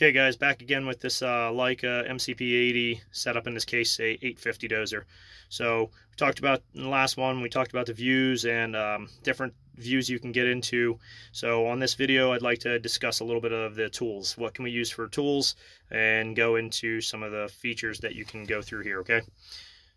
Okay guys, back again with this uh, Leica MCP80 setup, in this case a 850 dozer. So we talked about in the last one, we talked about the views and um, different views you can get into. So on this video, I'd like to discuss a little bit of the tools. What can we use for tools and go into some of the features that you can go through here, okay?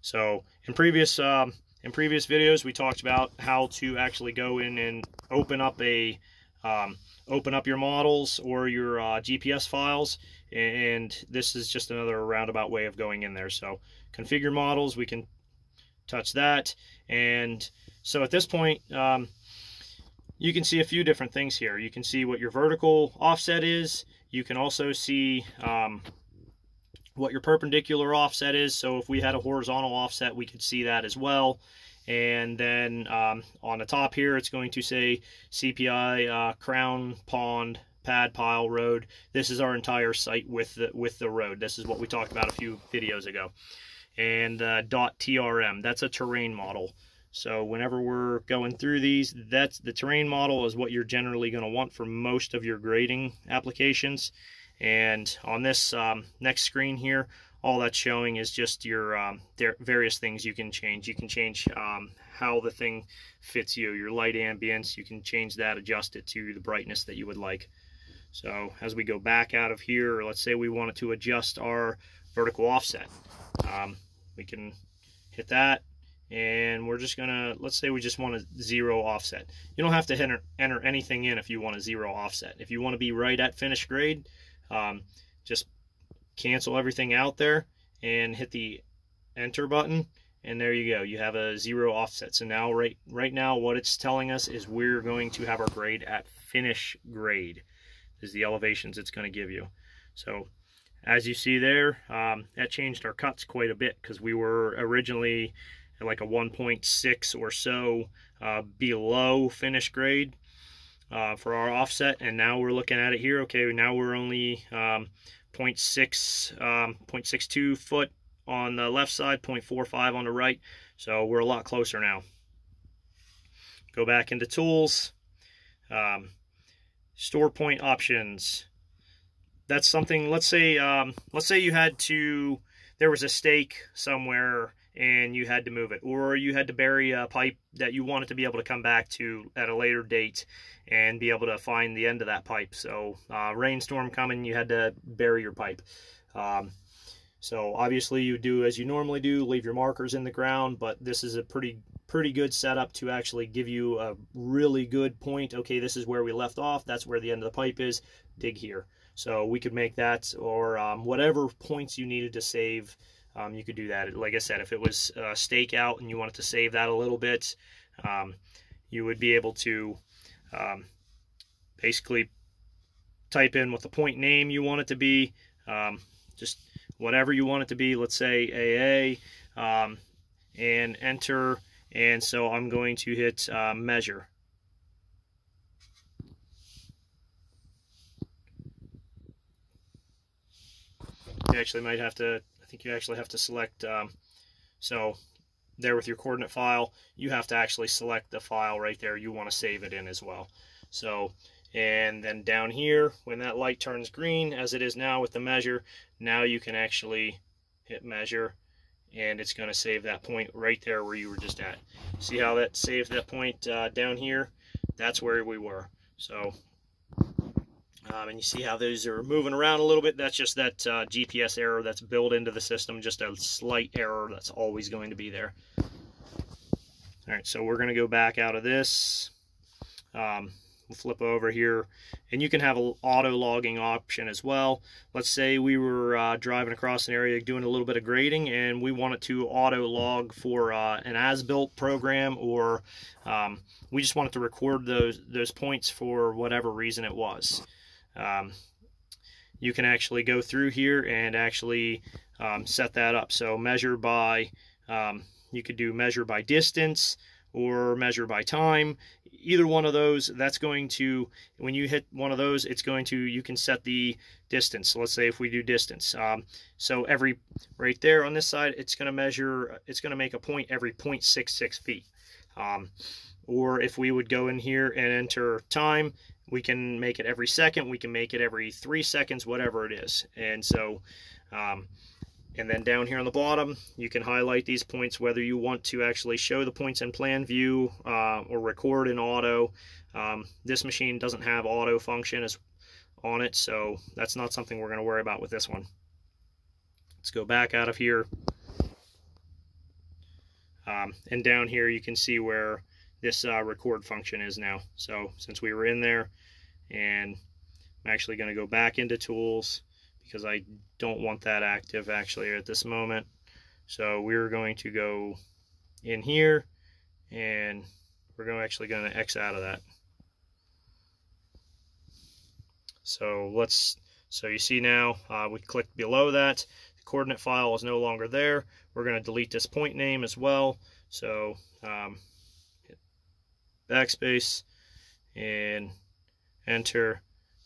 So in previous, um, in previous videos, we talked about how to actually go in and open up a um, open up your models or your uh, GPS files and this is just another roundabout way of going in there. So configure models we can touch that. And so at this point um, you can see a few different things here. You can see what your vertical offset is. You can also see um, what your perpendicular offset is. So if we had a horizontal offset we could see that as well and then um, on the top here it's going to say CPI uh, Crown Pond Pad Pile Road. This is our entire site with the with the road. This is what we talked about a few videos ago. And uh, .trm, that's a terrain model. So whenever we're going through these, that's the terrain model is what you're generally going to want for most of your grading applications. And on this um, next screen here, all that's showing is just your um, various things you can change. You can change um, how the thing fits you, your light ambience, you can change that, adjust it to the brightness that you would like. So as we go back out of here, let's say we wanted to adjust our vertical offset. Um, we can hit that and we're just gonna, let's say we just want a zero offset. You don't have to enter, enter anything in if you want a zero offset. If you want to be right at finished grade, um, just cancel everything out there and hit the enter button and there you go. You have a zero offset. So now right right now what it's telling us is we're going to have our grade at finish grade is the elevations it's going to give you. So as you see there um, that changed our cuts quite a bit because we were originally at like a 1.6 or so uh, below finish grade uh, for our offset and now we're looking at it here okay now we're only um, 0.6, um, 0.62 foot on the left side, 0.45 on the right. So we're a lot closer now. Go back into tools, um, store point options. That's something, let's say, um, let's say you had to, there was a stake somewhere and you had to move it or you had to bury a pipe that you wanted to be able to come back to at a later date and be able to find the end of that pipe. So uh, rainstorm coming you had to bury your pipe. Um, so obviously you do as you normally do leave your markers in the ground but this is a pretty pretty good setup to actually give you a really good point. Okay this is where we left off. That's where the end of the pipe is. Dig here. So we could make that or um, whatever points you needed to save um, you could do that. Like I said, if it was uh, stakeout and you wanted to save that a little bit, um, you would be able to um, basically type in what the point name you want it to be, um, just whatever you want it to be, let's say AA, um, and enter. And so I'm going to hit uh, measure. You actually might have to think you actually have to select, um, so there with your coordinate file, you have to actually select the file right there you want to save it in as well. So, and then down here, when that light turns green, as it is now with the measure, now you can actually hit measure and it's going to save that point right there where you were just at. See how that saved that point uh, down here? That's where we were. So um, and you see how those are moving around a little bit. That's just that uh, GPS error that's built into the system, just a slight error that's always going to be there. All right, so we're going to go back out of this. Um, we'll flip over here, and you can have an auto logging option as well. Let's say we were uh, driving across an area doing a little bit of grading, and we wanted to auto log for uh, an as-built program, or um, we just wanted to record those those points for whatever reason it was um, you can actually go through here and actually um, set that up. So measure by, um, you could do measure by distance or measure by time. Either one of those, that's going to, when you hit one of those, it's going to, you can set the distance. So let's say if we do distance. Um, so every, right there on this side, it's going to measure, it's going to make a point every 0.66 feet. Um, or if we would go in here and enter time, we can make it every second, we can make it every three seconds, whatever it is. And so, um, and then down here on the bottom, you can highlight these points whether you want to actually show the points in plan view uh, or record in auto. Um, this machine doesn't have auto function as on it, so that's not something we're going to worry about with this one. Let's go back out of here. Um, and down here you can see where this uh, record function is now. So since we were in there, and I'm actually going to go back into tools because I don't want that active actually at this moment. So we're going to go in here and we're going actually going to X out of that. So let's, so you see now uh, we click below that, the coordinate file is no longer there. We're going to delete this point name as well. So um, backspace and enter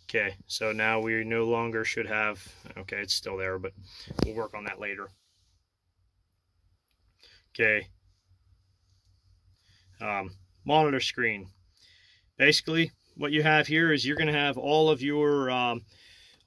Okay, so now we no longer should have, okay, it's still there, but we'll work on that later. Okay. Um, monitor screen. Basically, what you have here is you're going to have all of your um,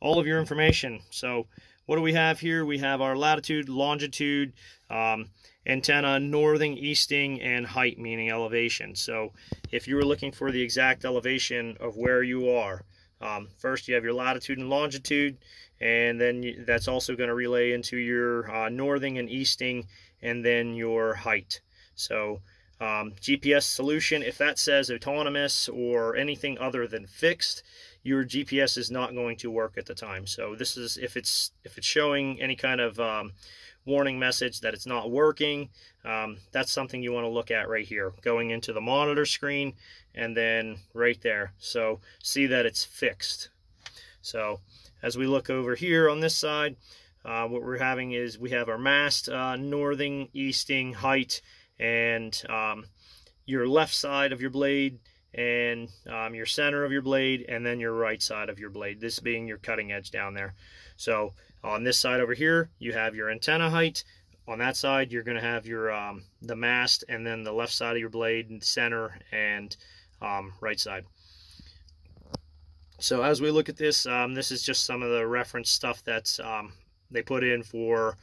all of your information. So what do we have here? We have our latitude, longitude, um, antenna, northing, easting, and height, meaning elevation. So if you were looking for the exact elevation of where you are, um, first, you have your latitude and longitude, and then you, that's also going to relay into your uh, northing and easting, and then your height. So um, GPS solution, if that says autonomous or anything other than fixed, your GPS is not going to work at the time. So this is if it's if it's showing any kind of um, warning message that it's not working, um, that's something you want to look at right here. Going into the monitor screen and then right there. So see that it's fixed. So as we look over here on this side, uh, what we're having is we have our mast, uh, northing, easting, height, and um, your left side of your blade and um, your center of your blade and then your right side of your blade this being your cutting edge down there. So on this side over here you have your antenna height. On that side you're going to have your um, the mast and then the left side of your blade center and um, right side. So as we look at this um, this is just some of the reference stuff that's um, they put in for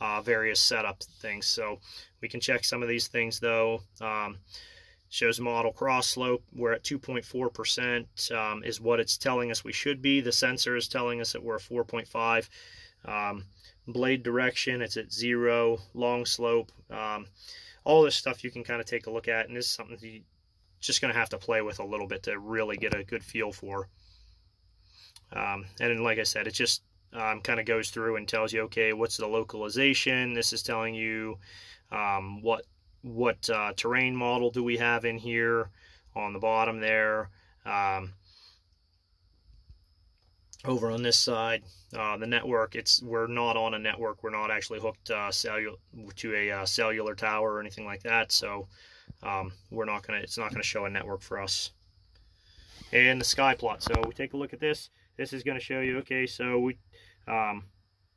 uh, various setup things. So we can check some of these things though. Um, shows model cross slope. We're at 2.4% um, is what it's telling us we should be. The sensor is telling us that we're 4.5. Um, blade direction, it's at zero. Long slope, um, all this stuff you can kind of take a look at, and this is something you just going to have to play with a little bit to really get a good feel for. Um, and like I said, it just um, kind of goes through and tells you, okay, what's the localization? This is telling you um, what what uh, terrain model do we have in here on the bottom there. Um, over on this side, uh, the network, it's we're not on a network. We're not actually hooked uh, cellular to a uh, cellular tower or anything like that. So um, we're not gonna. It's not gonna show a network for us. And the sky plot. So we take a look at this. This is to show you. Okay, so we um,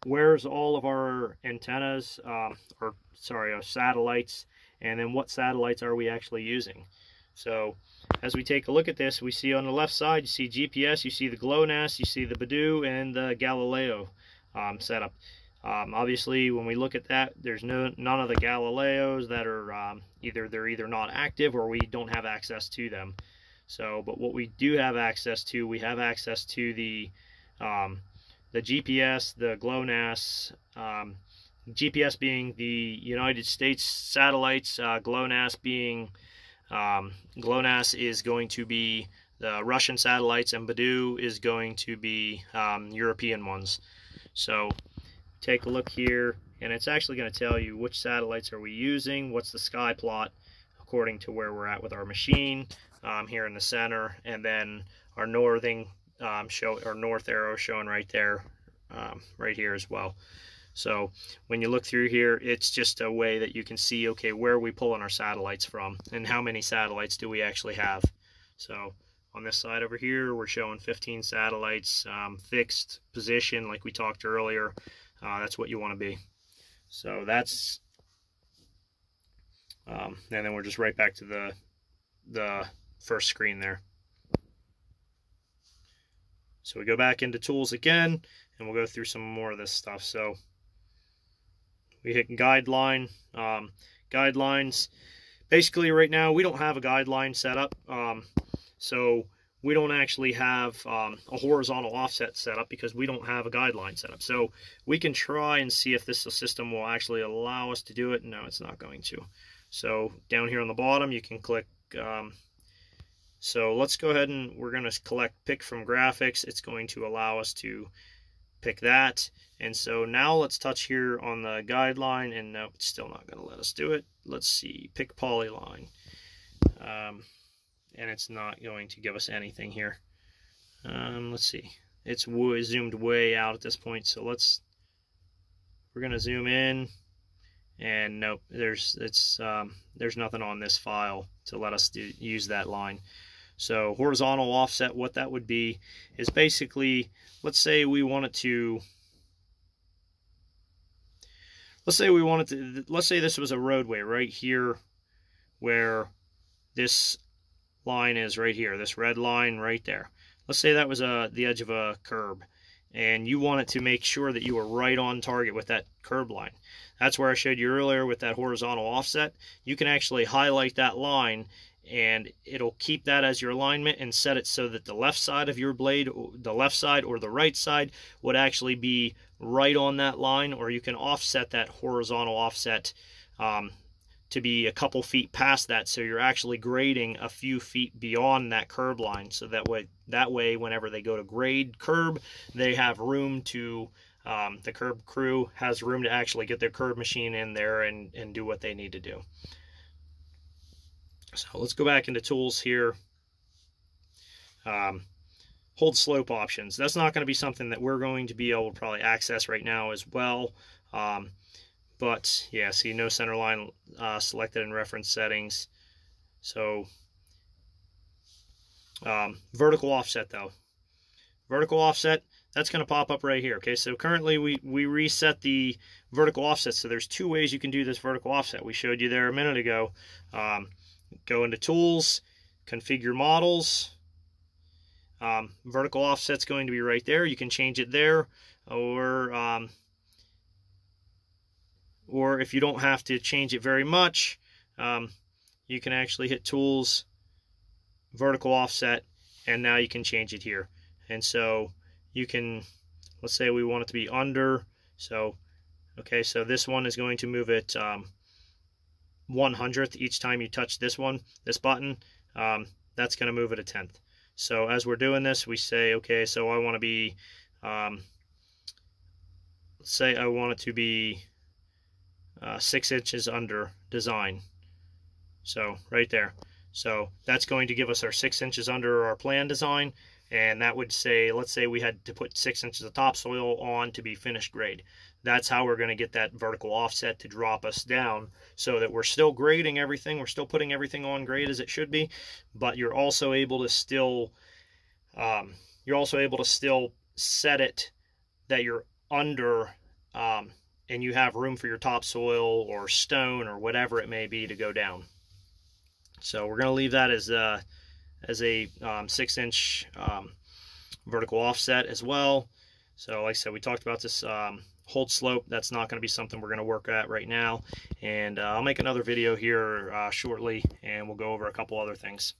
where's all of our antennas um, or sorry, our satellites and then what satellites are we actually using. So as we take a look at this, we see on the left side, you see GPS, you see the GLONASS, you see the BeiDou, and the Galileo um, setup. Um, obviously, when we look at that, there's no none of the Galileos that are um, either they're either not active or we don't have access to them. So, but what we do have access to, we have access to the um, the GPS, the GLONASS, um, GPS being the United States satellites, uh, GLONASS being um, GLONASS is going to be the Russian satellites, and BeiDou is going to be um, European ones. So take a look here, and it's actually going to tell you which satellites are we using, what's the sky plot according to where we're at with our machine um, here in the center, and then our northing um, show or north arrow showing right there, um, right here as well. So when you look through here, it's just a way that you can see, okay, where are we pulling our satellites from and how many satellites do we actually have. So on this side over here, we're showing 15 satellites, um, fixed position like we talked earlier. Uh, that's what you want to be. So that's, um, and then we're just right back to the, the first screen there. So we go back into tools again and we'll go through some more of this stuff. So we hit guideline, um, guidelines. Basically right now we don't have a guideline set up. Um, so we don't actually have um, a horizontal offset set up because we don't have a guideline set up. So we can try and see if this system will actually allow us to do it. No, it's not going to. So down here on the bottom, you can click. Um, so let's go ahead and we're going to collect pick from graphics. It's going to allow us to pick that. And so now let's touch here on the guideline and no, it's still not going to let us do it. Let's see, pick polyline. Um, and it's not going to give us anything here. Um, let's see. It's zoomed way out at this point, so let's, we're going to zoom in, and nope, there's, it's, um, there's nothing on this file to let us do, use that line. So horizontal offset, what that would be is basically, let's say we wanted to, let's say we wanted to, let's say this was a roadway right here where this line is right here, this red line right there. Let's say that was uh, the edge of a curb and you wanted to make sure that you were right on target with that curb line. That's where I showed you earlier with that horizontal offset. You can actually highlight that line and it'll keep that as your alignment and set it so that the left side of your blade, the left side or the right side would actually be right on that line or you can offset that horizontal offset um, to be a couple feet past that so you're actually grading a few feet beyond that curb line so that way that way whenever they go to grade curb they have room to um, the curb crew has room to actually get their curb machine in there and, and do what they need to do so let's go back into tools here um, hold slope options that's not going to be something that we're going to be able to probably access right now as well um, but yeah, see no center line uh, selected in reference settings. So um, vertical offset though. Vertical offset, that's going to pop up right here. Okay, so currently we, we reset the vertical offset. So there's two ways you can do this vertical offset. We showed you there a minute ago. Um, go into Tools, Configure Models. Um, vertical offset's going to be right there. You can change it there or um, or if you don't have to change it very much, um, you can actually hit Tools, Vertical Offset, and now you can change it here. And so you can, let's say we want it to be under, so, okay, so this one is going to move it um, 100th each time you touch this one, this button, um, that's going to move it a tenth. So as we're doing this, we say, okay, so I want to be, um, let's say I want it to be uh, six inches under design. So right there. So that's going to give us our six inches under our plan design. And that would say, let's say we had to put six inches of topsoil on to be finished grade. That's how we're going to get that vertical offset to drop us down so that we're still grading everything. We're still putting everything on grade as it should be, but you're also able to still, um, you're also able to still set it that you're under um, and you have room for your topsoil or stone or whatever it may be to go down. So we're going to leave that as a, as a um, six inch um, vertical offset as well. So like I said, we talked about this um, hold slope. That's not going to be something we're going to work at right now. And uh, I'll make another video here uh, shortly and we'll go over a couple other things.